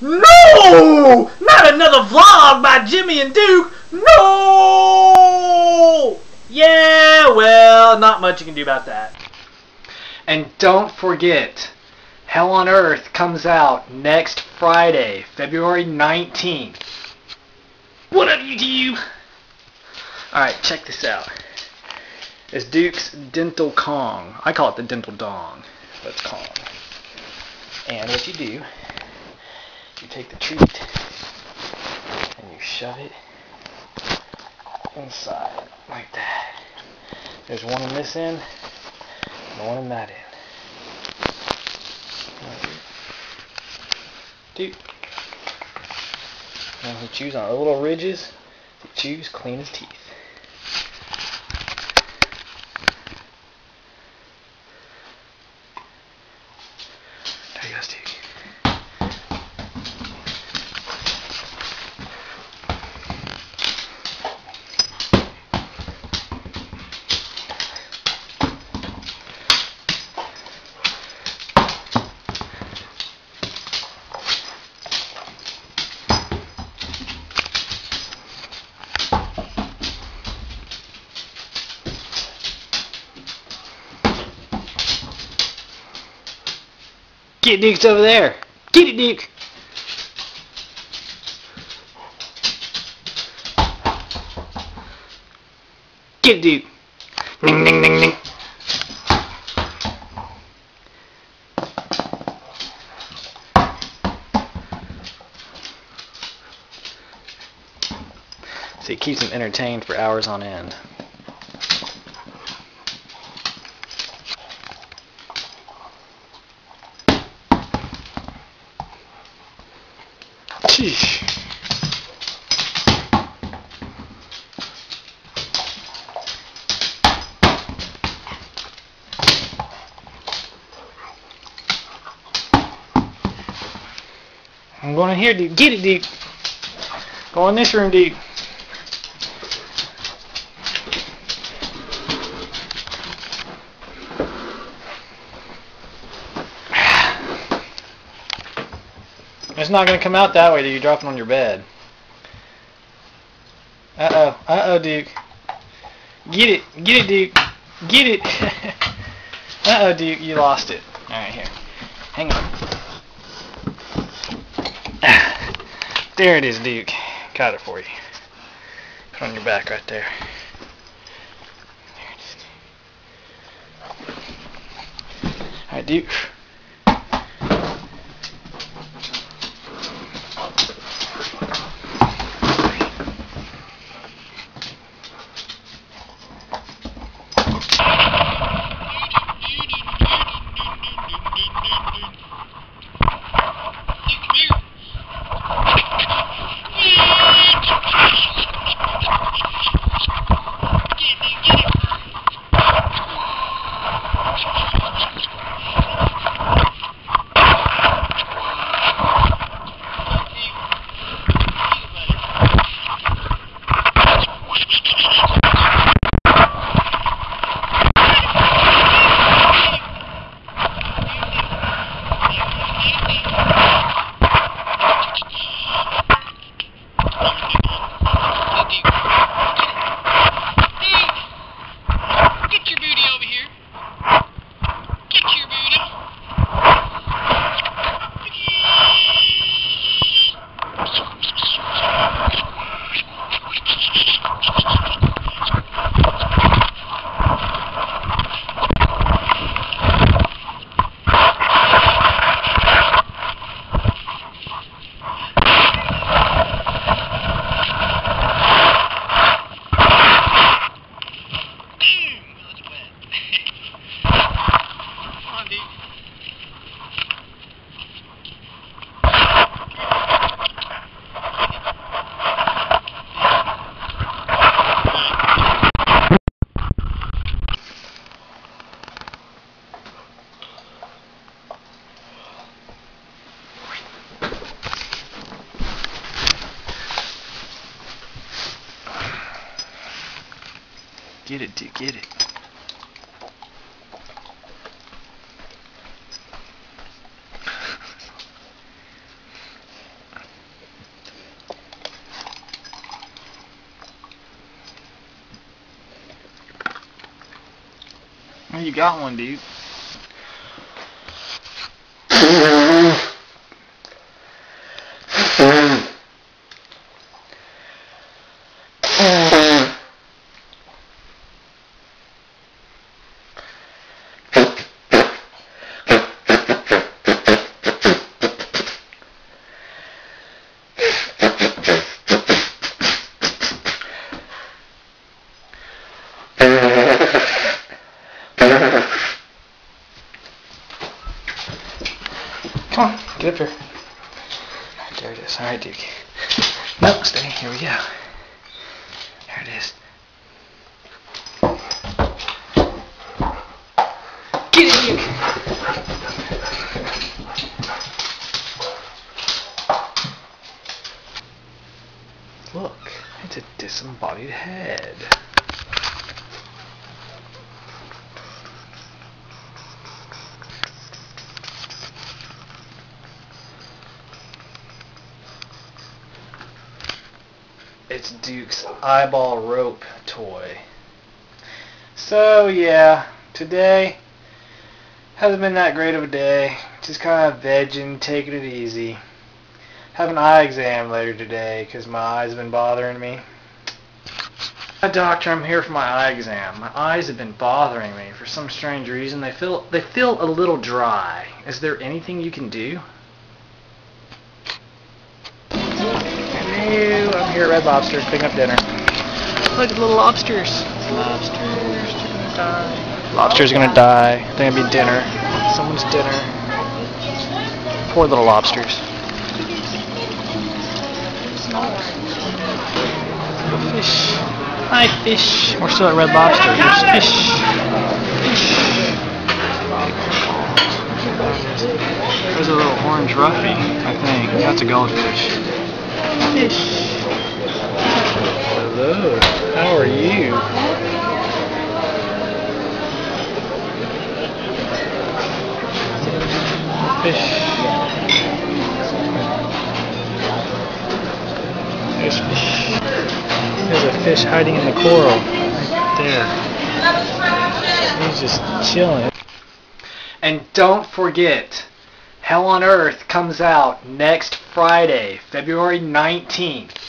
No! Not another vlog by Jimmy and Duke! No! Yeah, well, not much you can do about that. And don't forget, Hell on Earth comes out next Friday, February 19th. What up, YouTube? Alright, check this out. It's Duke's Dental Kong. I call it the Dental Dong. That's Kong. And what you do, you take the treat and you shove it inside like that. There's one in this end and one in that end. Dude. And he chews on the little ridges. He chews clean as teeth. There you go, Duke. Get Duke's over there. Get it, Duke. Get it, Duke. Ding, ding, ding, ding. So it keeps him entertained for hours on end. Sheesh. I'm going in here, dude. Get it, dude. Go in this room, dude. It's not going to come out that way that you drop it on your bed. Uh-oh. Uh-oh, Duke. Get it. Get it, Duke. Get it. Uh-oh, Duke. You lost it. Alright, here. Hang on. There it is, Duke. Got it for you. Put it on your back right there. There. Alright, Duke. Get it, dude, get it. you got one, dude. Come on, get up here. Ah, there it is. All right, Duke. No, stay. Here we go. There it is. Get it, Duke. Look, it's a disembodied head. It's Duke's eyeball rope toy. So yeah, today hasn't been that great of a day. Just kind of vegging, taking it easy. Have an eye exam later today because my eyes have been bothering me. Hi, doctor, I'm here for my eye exam. My eyes have been bothering me for some strange reason. They feel they feel a little dry. Is there anything you can do? Hello, I'm here at Red Lobster picking up dinner. Look at the little lobsters. Lobsters are gonna die. Lobsters are gonna die. They're gonna be dinner. Someone's dinner. Poor little lobsters. Fish. Hi, fish. We're still at Red Lobster. Here's fish. Fish. There's a little orange roughy, I think. That's a goldfish. Fish. Hello. How are you? Fish. There's fish. There's a fish hiding in the coral. Right there. He's just chilling. And don't forget, Hell on Earth comes out next Friday, February 19th.